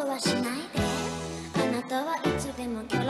はしないで。あなたはいつでもキョ